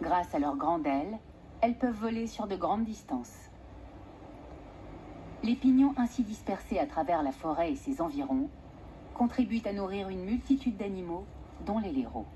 Grâce à leurs grandes ailes, elles peuvent voler sur de grandes distances. Les pignons ainsi dispersés à travers la forêt et ses environs contribuent à nourrir une multitude d'animaux, dont les léraux.